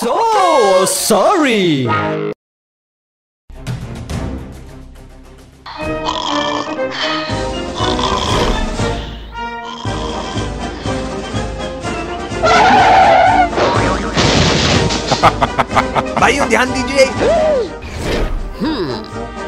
so sorry! Vai onde, DJ! Hmm.